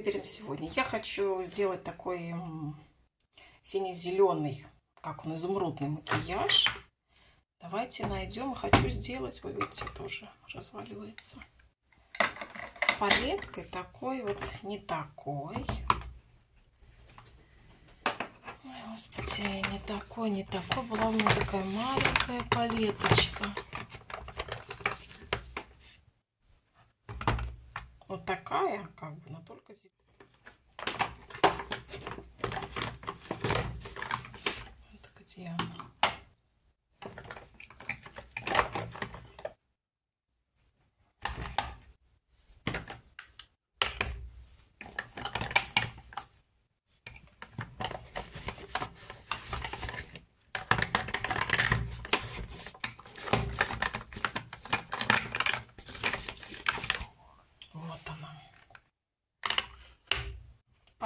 выберем сегодня? Я хочу сделать такой сине-зеленый, как он, изумрудный макияж. Давайте найдем. Хочу сделать, вы видите, тоже разваливается. Палеткой такой вот, не такой. Ой, господи, не такой, не такой. Была у меня такая маленькая палеточка. Вот такая, как бы, но только зеленая. Вот где она?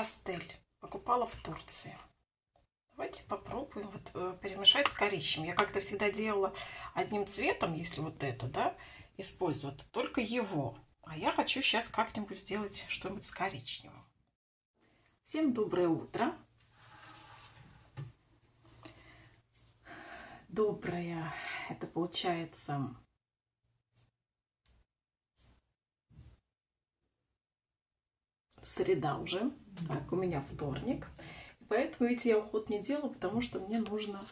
Пастель. Покупала в Турции. Давайте попробуем вот э, перемешать с коричневым. Я как-то всегда делала одним цветом, если вот это, да, использовать, только его. А я хочу сейчас как-нибудь сделать что-нибудь с коричневым. Всем доброе утро. Доброе. Это получается среда уже. Так, у меня вторник. Поэтому, видите, я уход не делаю, потому что мне нужно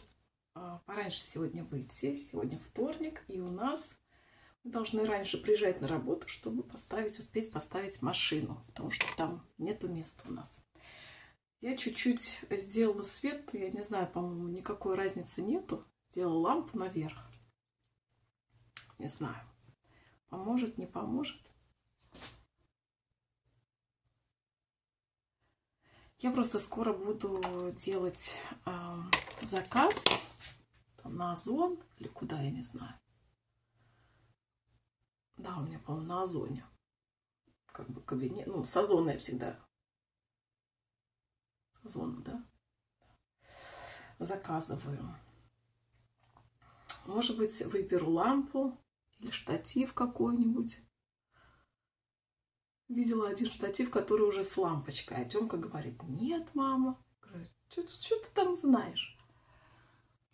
а, пораньше сегодня выйти. Сегодня вторник, и у нас мы должны раньше приезжать на работу, чтобы поставить, успеть поставить машину, потому что там нету места у нас. Я чуть-чуть сделала свет, я не знаю, по-моему, никакой разницы нету. Сделала лампу наверх. Не знаю, поможет, не поможет. Я просто скоро буду делать э, заказ на Озон или куда, я не знаю. Да, у меня, по-моему, на Озоне. Как бы кабинет. Ну, с Озона я всегда. С Озона, да? Заказываю. Может быть, выберу лампу или штатив какой-нибудь видела один штатив, который уже с лампочкой. А Тёмка говорит, нет, мама. Что, что ты там знаешь?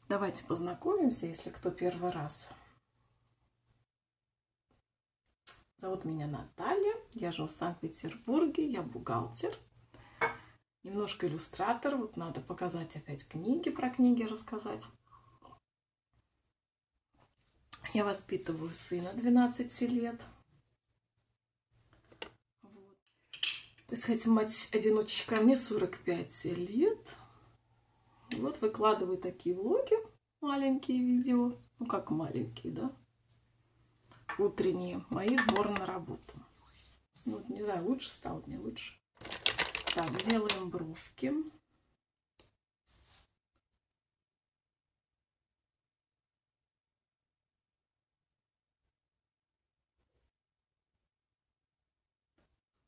Давайте познакомимся, если кто первый раз. Зовут меня Наталья. Я живу в Санкт-Петербурге. Я бухгалтер. Немножко иллюстратор. Вот надо показать опять книги, про книги рассказать. Я воспитываю сына 12 лет. Сказать, мать-одиночка, мне 45 лет. Вот выкладываю такие влоги, маленькие видео. Ну, как маленькие, да? Утренние. Мои сборы на работу. Ну, не знаю, лучше стало, не лучше. Так, делаем бровки.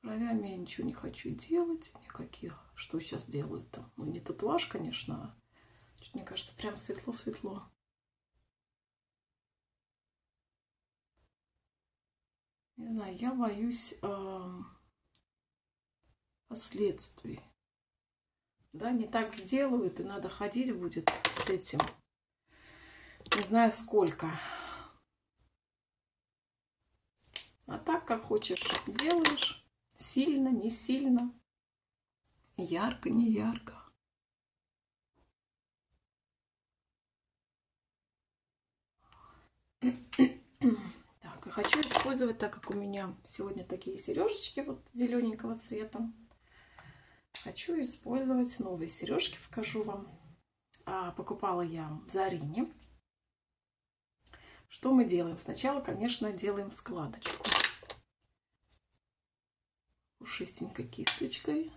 Бровями я ничего не хочу делать, никаких. Что сейчас делают там? Ну, не татуаж, конечно, а мне кажется, прям светло-светло. Не знаю, я боюсь э, последствий. Да, не так сделают, и надо ходить будет с этим. Не знаю сколько. А так, как хочешь, делаешь. Сильно, не сильно, ярко, не ярко. Так, и хочу использовать, так как у меня сегодня такие сережечки вот зелененького цвета. Хочу использовать новые сережки, покажу вам. А, покупала я в Зарине. Что мы делаем? Сначала, конечно, делаем складочку пушистенькой кисточкой.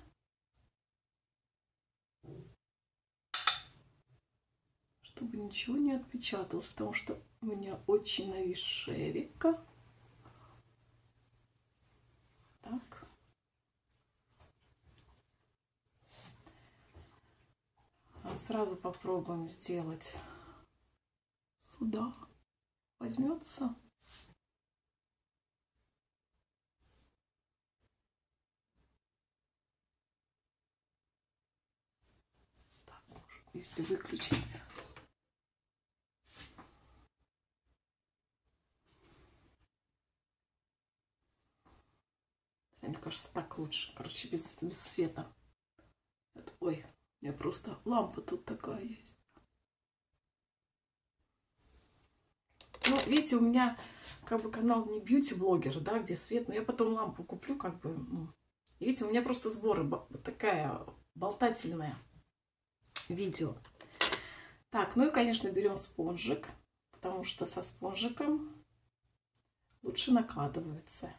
Чтобы ничего не отпечаталось, потому что у меня очень нависшая века. Так. А сразу попробуем сделать сюда. Возьмется. – если выключить. Мне кажется, так лучше. Короче, без, без света. Это, ой, у меня просто лампа тут такая есть. Ну, видите, у меня как бы канал не бьюти-блогер, да, где свет, но я потом лампу куплю, как бы, ну. Видите, у меня просто сборы такая болтательная видео. Так, ну и, конечно, берем спонжик, потому что со спонжиком лучше накладывается.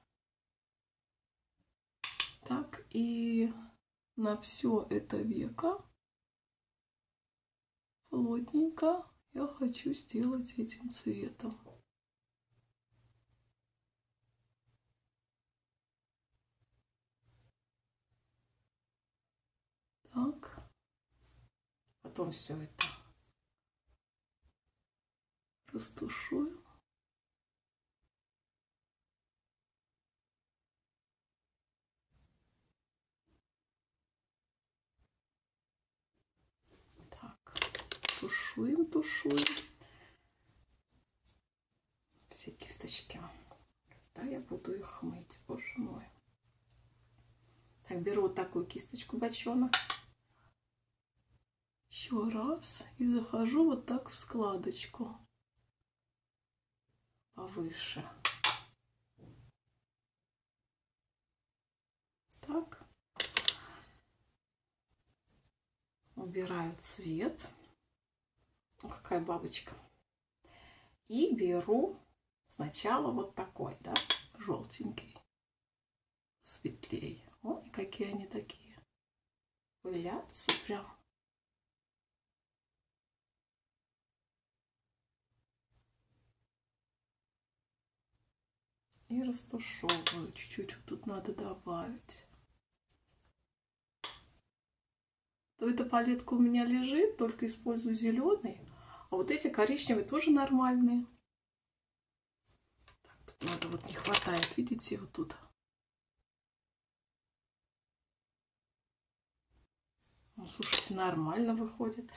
Так, и на все это веко плотненько я хочу сделать этим цветом. Так. Потом все это растушую. тушуем, тушуем. Все кисточки. Когда я буду их мыть, боже мой. Так, беру вот такую кисточку бочонок. Еще раз. И захожу вот так в складочку. Повыше. Так. Убираю цвет какая бабочка. И беру сначала вот такой, да, желтенький, светлее. Ой, какие они такие. Пылятся прям. И растушевываю. Чуть-чуть тут надо добавить. То эта палетка у меня лежит, только использую зеленый. А вот эти коричневые тоже нормальные. Так, тут надо вот не хватает, видите, вот тут. Ну, слушайте, нормально выходит.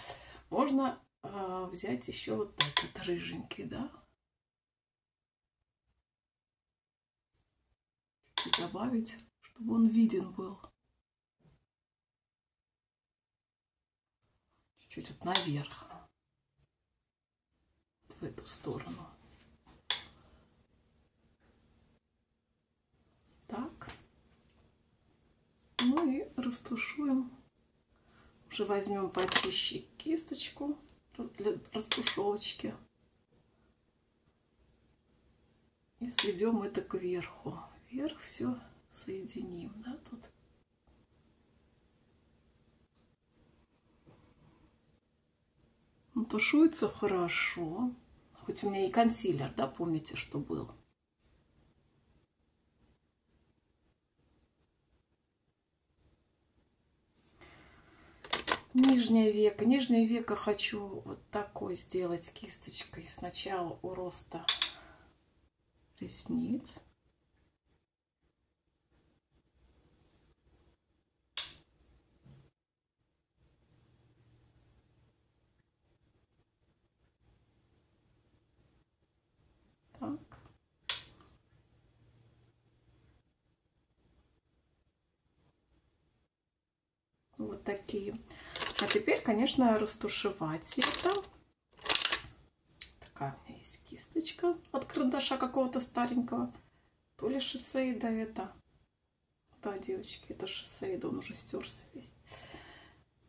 Можно э, взять еще вот этот рыженький, да? Чуть-чуть добавить, чтобы он виден был. Чуть-чуть вот наверх в эту сторону. Так. Ну и растушуем. Уже возьмем почище кисточку для растушевочки. И сведем это кверху. Вверх все соединим, да, тут. Он тушуется хорошо. Хоть у меня и консилер, да, помните, что был. Нижнее веко. Нижнее веко хочу вот такой сделать кисточкой. Сначала у роста ресниц. Вот такие. А теперь, конечно, растушевать это. Такая у меня есть кисточка от карандаша какого-то старенького. То ли шоссейда это. Да, девочки, это шоссейда, он уже стерся весь.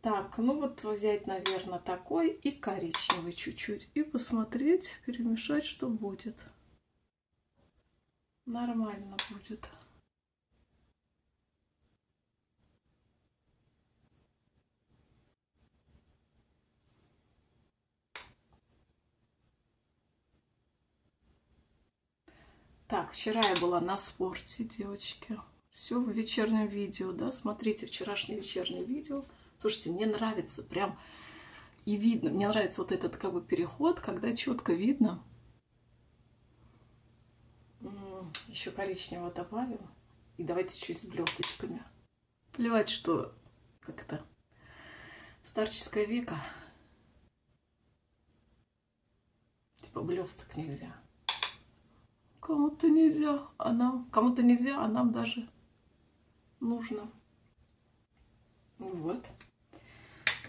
Так, ну вот взять, наверное, такой и коричневый чуть-чуть. И посмотреть, перемешать, что будет. Нормально будет. Так, вчера я была на спорте, девочки. Все в вечернем видео, да? Смотрите вчерашнее вечернее видео. Слушайте, мне нравится прям и видно. Мне нравится вот этот как бы переход, когда четко видно. Еще коричневого добавим. И давайте чуть с блесточками. Плевать, что как-то старческое веко. Типа блесток нельзя. Кому-то нельзя, а нам... Кому-то нельзя, а нам даже нужно. Вот.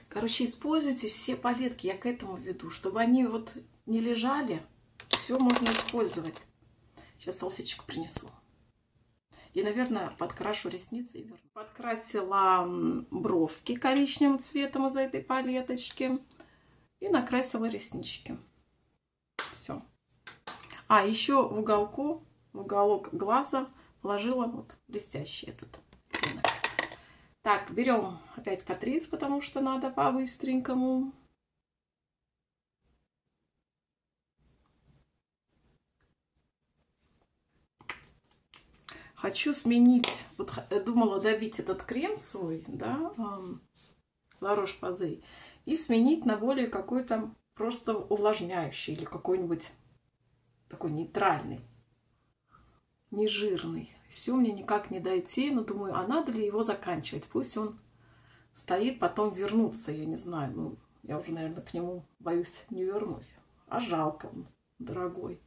Короче, используйте все палетки, я к этому веду, чтобы они вот не лежали, все можно использовать. Сейчас салфеточку принесу. И, наверное, подкрашу ресницы и верну. Подкрасила бровки коричневым цветом из этой палеточки. И накрасила реснички. А, еще в уголку, в уголок глаза положила вот блестящий этот оттенок. Так, берем опять катрис, потому что надо по-быстренькому. Хочу сменить, вот думала добить этот крем свой, да, Ларош Пазей, и сменить на более какой-то просто увлажняющий или какой-нибудь такой нейтральный, не жирный. Все мне никак не дойти, но думаю, а надо ли его заканчивать? Пусть он стоит, потом вернуться, я не знаю. Ну, я уже, наверное, к нему боюсь не вернусь. А жалко он, дорогой.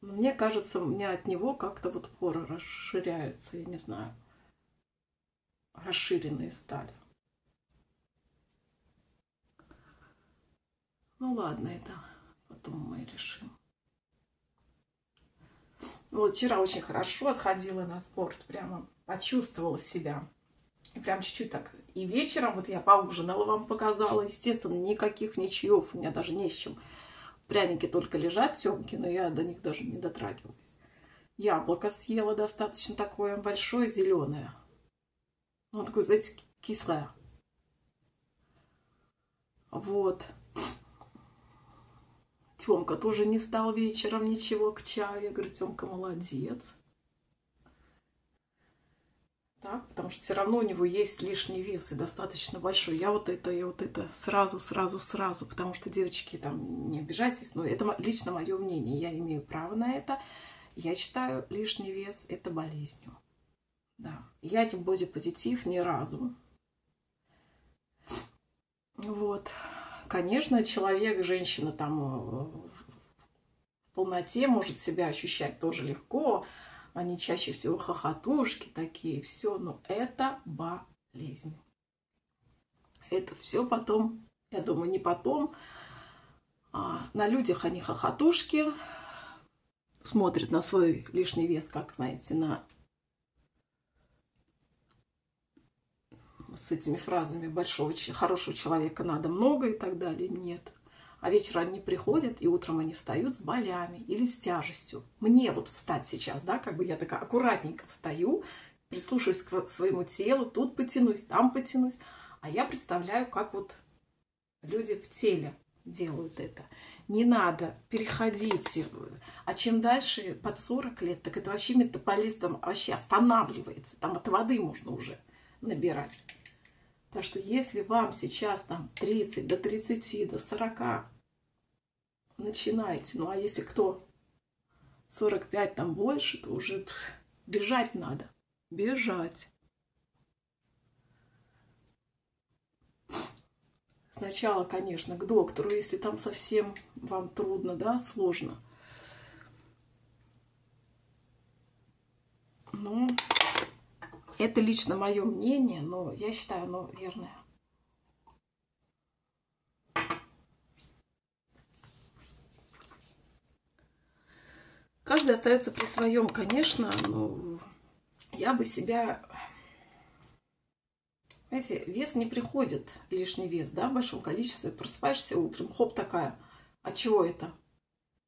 Мне кажется, у меня от него как-то вот поры расширяются, я не знаю. Расширенные стали. Ну ладно, это потом мы решим. Вот вчера очень хорошо сходила на спорт, прямо почувствовала себя. И прям чуть-чуть так. И вечером вот я поужинала, вам показала. Естественно, никаких ничьев, у меня даже не с чем. Пряники только лежат, семки, но я до них даже не дотрагиваюсь. Яблоко съела достаточно такое большое, зеленое. Ну, такое, знаете, кислое. Вот. Тёмка тоже не стал вечером ничего к чаю. Я говорю, Тёмка молодец. Так, потому что все равно у него есть лишний вес и достаточно большой. Я вот это, я вот это сразу, сразу, сразу, потому что девочки там не обижайтесь, но это лично мое мнение, я имею право на это. Я считаю лишний вес это болезнью. Да, я не бодипозитив ни разу. Вот конечно, человек, женщина там э, в полноте может себя ощущать тоже легко. Они чаще всего хохотушки такие, все, но это болезнь. Это все потом, я думаю, не потом. А на людях они хохотушки, смотрят на свой лишний вес, как, знаете, на с этими фразами большого, хорошего человека надо много и так далее. Нет. А вечером они приходят, и утром они встают с болями или с тяжестью. Мне вот встать сейчас, да, как бы я такая аккуратненько встаю, прислушиваюсь к своему телу, тут потянусь, там потянусь. А я представляю, как вот люди в теле делают это. Не надо переходить. А чем дальше, под 40 лет, так это вообще метаболизм вообще останавливается. Там от воды можно уже набирать. Так что если вам сейчас там 30, до 30, до 40, начинайте. Ну а если кто 45 там больше, то уже бежать надо. Бежать. Сначала, конечно, к доктору, если там совсем вам трудно, да, сложно. Ну, это лично мое мнение, но я считаю оно верное. Каждый остается при своем, конечно, но я бы себя... Знаете, вес не приходит, лишний вес, да, в большом количестве. Просыпаешься утром, хоп, такая, а чего это?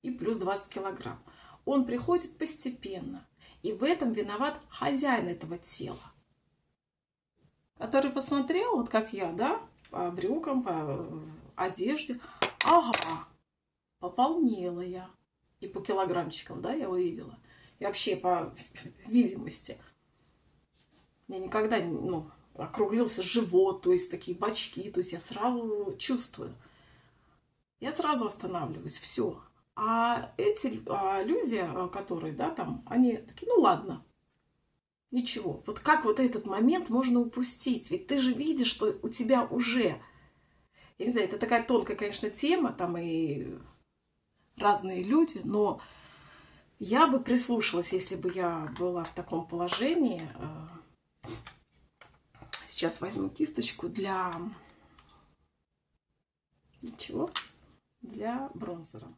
И плюс 20 килограмм. Он приходит постепенно. И в этом виноват хозяин этого тела, который посмотрел, вот как я, да, по брюкам, по одежде. Ага, пополнела я. И по килограммчикам, да, я увидела. И вообще по видимости. Я никогда не, ну, округлился живот, то есть такие бачки, то есть я сразу чувствую. Я сразу останавливаюсь, все. А эти а люди, а, которые, да, там, они такие, ну ладно, ничего. Вот как вот этот момент можно упустить? Ведь ты же видишь, что у тебя уже Я не знаю, это такая тонкая, конечно, тема, там и разные люди, но я бы прислушалась, если бы я была в таком положении. Э, сейчас возьму кисточку для... Для чего? Для бронзера.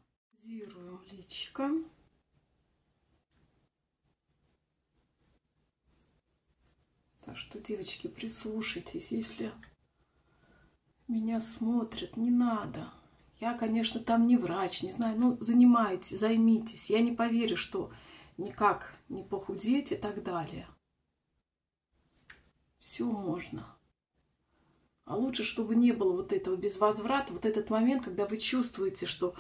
Зируем личико. Так что, девочки, прислушайтесь, если меня смотрят, не надо. Я, конечно, там не врач, не знаю, ну, занимайтесь, займитесь. Я не поверю, что никак не похудеть и так далее. Все можно. А лучше, чтобы не было вот этого безвозврата, вот этот момент, когда вы чувствуете, что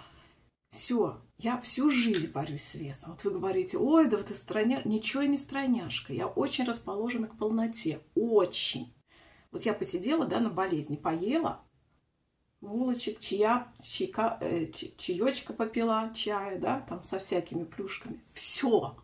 все, я всю жизнь борюсь с весом. Вот вы говорите, ой, да вот ты страня... Ничего я не страняшка. Я очень расположена к полноте. Очень. Вот я посидела, да, на болезни, поела, булочек, чая, чайка, э, чаечка попила, чая, да, там со всякими плюшками. Все.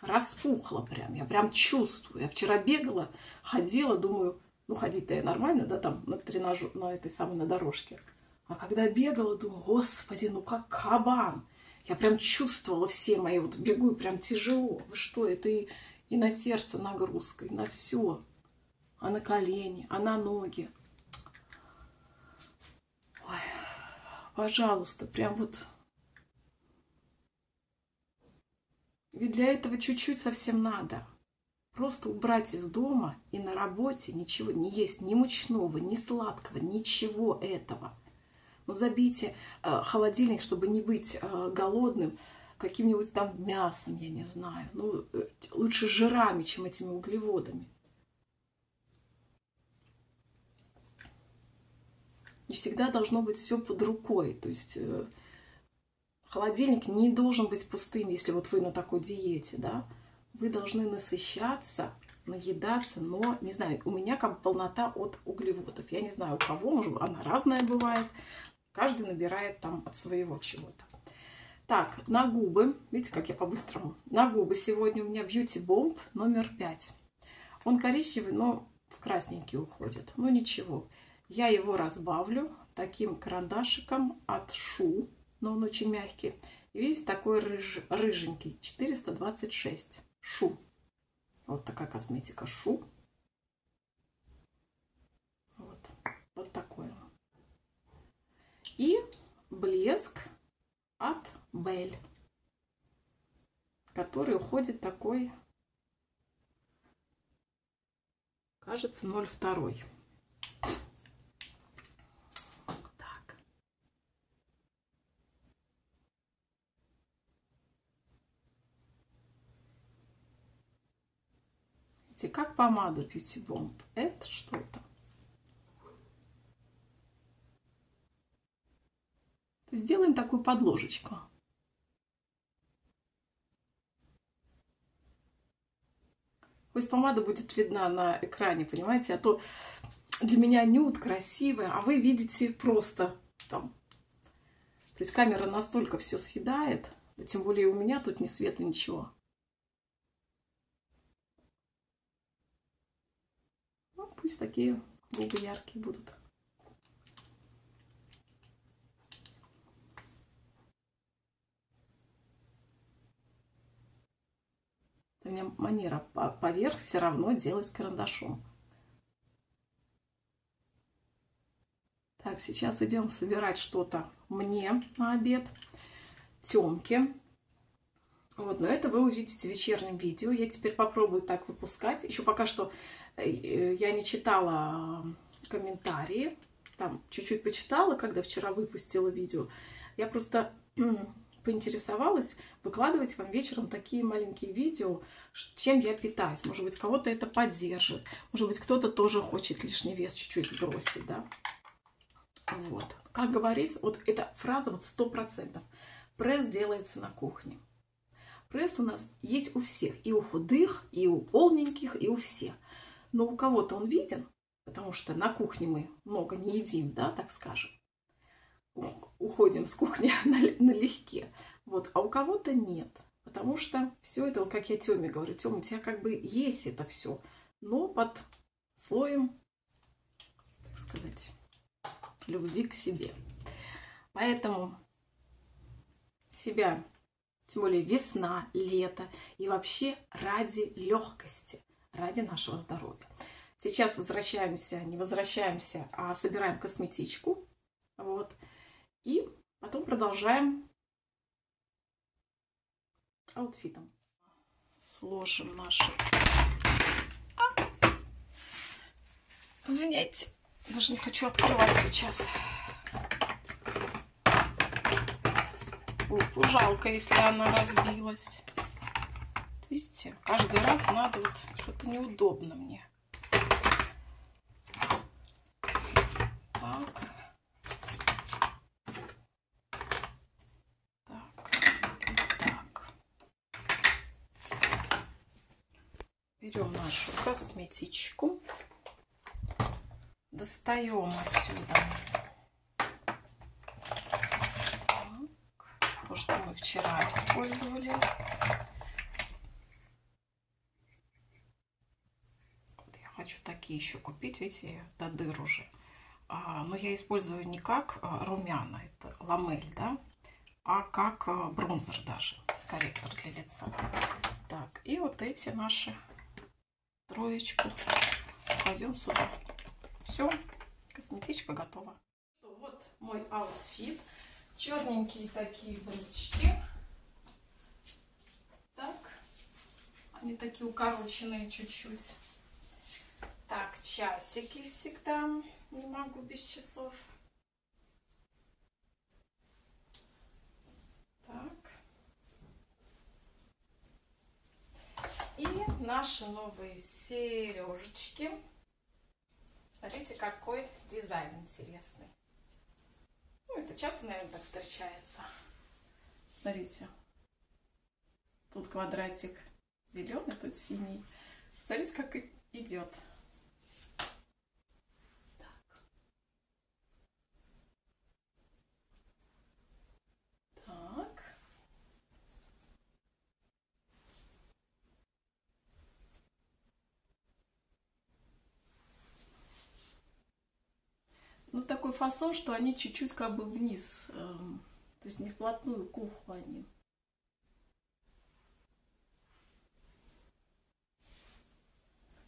Распухла прям, я прям чувствую. Я вчера бегала, ходила, думаю, ну ходить-то я нормально, да, там на тренажер, на этой самой, на дорожке. А когда бегала, думаю, господи, ну как кабан. Я прям чувствовала все мои, вот бегу, прям тяжело. Вы что, это и, и на сердце нагрузка, и на все а на колени, а на ноги. Ой, пожалуйста, прям вот... Ведь для этого чуть-чуть совсем надо. Просто убрать из дома и на работе ничего не есть, ни мучного, ни сладкого, ничего этого. Ну, забейте э, холодильник, чтобы не быть э, голодным, каким-нибудь там мясом, я не знаю. Ну, э, лучше жирами, чем этими углеводами. не всегда должно быть все под рукой. То есть э, холодильник не должен быть пустым, если вот вы на такой диете, да. Вы должны насыщаться, наедаться, но, не знаю, у меня как полнота от углеводов. Я не знаю, у кого, может, она разная бывает. Каждый набирает там от своего чего-то. Так, на губы. Видите, как я по-быстрому. На губы сегодня у меня Beauty Bomb номер 5. Он коричневый, но в красненький уходит. Ну ничего. Я его разбавлю таким карандашиком от Шу, но он очень мягкий. И видите, такой рыж, рыженький, 426 Шу. Вот такая косметика Шу. Вот, вот такой. И блеск от Бель, который уходит такой, кажется, 0,2. Видите, как помада Beauty Bomb. Это что-то. Сделаем такую подложечку. Пусть помада будет видна на экране, понимаете? А то для меня нюд красивая, а вы видите просто там. То есть камера настолько все съедает, тем более у меня тут ни света, ничего. Пусть такие губы яркие будут. У манера поверх все равно делать карандашом. Так, сейчас идем собирать что-то мне на обед. Темки. Вот, но это вы увидите в вечернем видео. Я теперь попробую так выпускать. Еще пока что Э, я не читала комментарии, там чуть-чуть почитала, когда вчера выпустила видео. Я просто поинтересовалась выкладывать вам вечером такие маленькие видео, чем я питаюсь. Может быть, кого-то это поддержит. Может быть, кто-то тоже хочет лишний вес чуть-чуть сбросить, да. Вот. Как говорится, вот эта фраза вот сто процентов. Пресс делается на кухне. Пресс у нас есть у всех. И у худых, и у полненьких, и у всех но у кого-то он виден, потому что на кухне мы много не едим, да, так скажем. Уходим с кухни налегке. Вот, а у кого-то нет. Потому что все это, вот как я Тёме говорю, Тёма, у тебя как бы есть это все, но под слоем сказать, любви к себе. Поэтому себя, тем более весна, лето и вообще ради легкости, ради нашего здоровья. Сейчас возвращаемся, не возвращаемся, а собираем косметичку. Вот. И потом продолжаем аутфитом. Сложим наши... А! Извиняйте, даже не хочу открывать сейчас. Фу, жалко, если она разбилась. Видите, каждый раз надо вот что-то неудобно мне. Так. Берем нашу косметичку. Достаем отсюда то, что мы вчера использовали. Вот я хочу такие еще купить, видите, до дыр уже. А, но я использую не как а, румяна, это ламель, да, а как а, бронзер даже, корректор для лица. Так, и вот эти наши троечку кладем сюда. Все, косметичка готова. Вот мой outfit черненькие такие брючки. Так, они такие укороченные чуть-чуть. Так, часики всегда. Не могу без часов. Так. И наши новые сережечки. Смотрите, какой дизайн интересный. Ну, это часто, наверное, так встречается. Смотрите. Тут квадратик зеленый, тут синий. Смотрите, как идет. Так. Так. Ну, такой фасон, что они чуть-чуть как бы вниз, э, то есть не вплотную к уху они.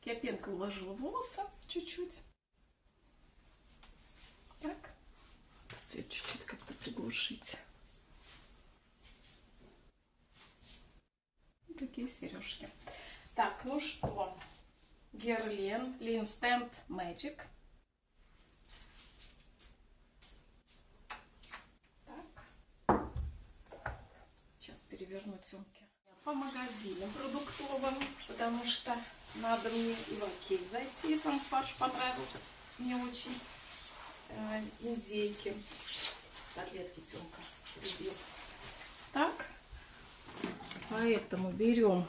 Я пенкой уложила волосы чуть-чуть. Так. Свет чуть-чуть как-то приглушить. Такие сережки. Так, ну что. Герлен, Stand Magic. Перевернуть сумки. По магазинам продуктовым, потому что надо мне и в окей зайти. Там фарш понравился мне очень. Э, индейки. Котлетки Тёмка. Так. Поэтому берем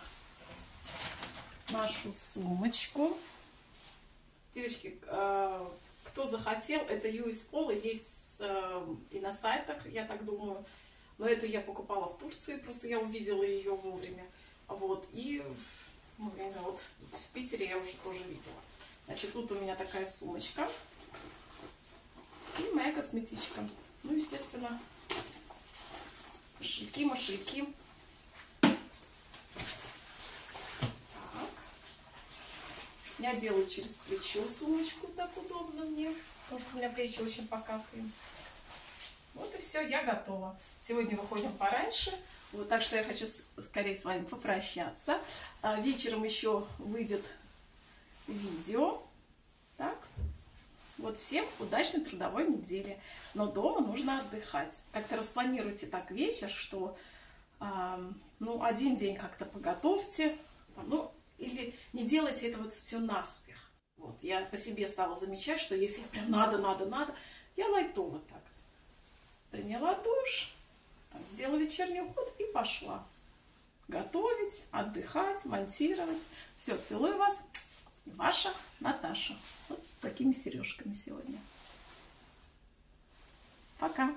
нашу сумочку. Девочки, э, кто захотел, это US Polo есть э, и на сайтах, я так думаю. Но эту я покупала в Турции, просто я увидела ее вовремя. Вот, и, ну, я не знаю, вот в Питере я уже тоже видела. Значит, тут у меня такая сумочка. И моя косметичка. Ну, естественно, кошельки, машельки. Я делаю через плечо сумочку, так удобно мне, потому что у меня плечи очень покакают. Вот и все, я готова. Сегодня выходим пораньше. Вот, так что я хочу скорее с вами попрощаться. А, вечером еще выйдет видео. Так. Вот всем удачной трудовой недели. Но дома нужно отдыхать. Как-то распланируйте так вечер, что э, ну, один день как-то поготовьте. Ну, или не делайте это вот все наспех. Вот, я по себе стала замечать, что если прям надо, надо, надо, я лайтово так приняла душ, там, сделала вечерний уход и пошла готовить, отдыхать, монтировать. Все, целую вас. Ваша Наташа. Вот с такими сережками сегодня. Пока.